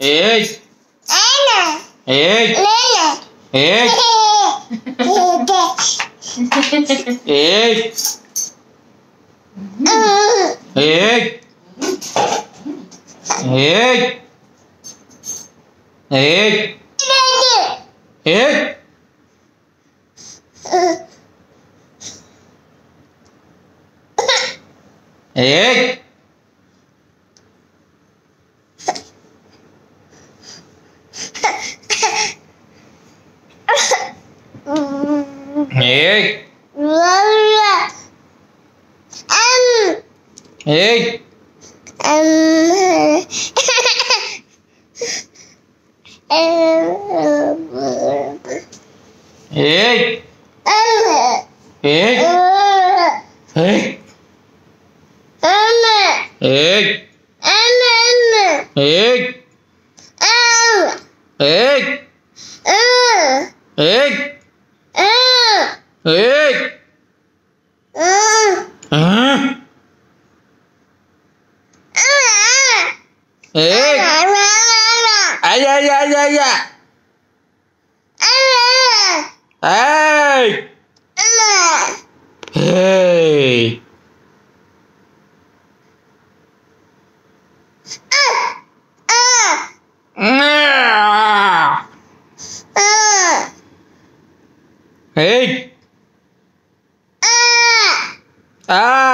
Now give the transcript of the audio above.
Ei! Ana! Ei! Ei, Ei! Ei! Ei! Ei! Ei! Ei! Ei! nhiệt ăn nhiệt ăn nhiệt nhiệt nhiệt Hiệt Anh. Anh Hiệt Ơ Hiệt Ơ Hiệt Ê! À. Ê! À da da da da Ê Ê Hey! Ah!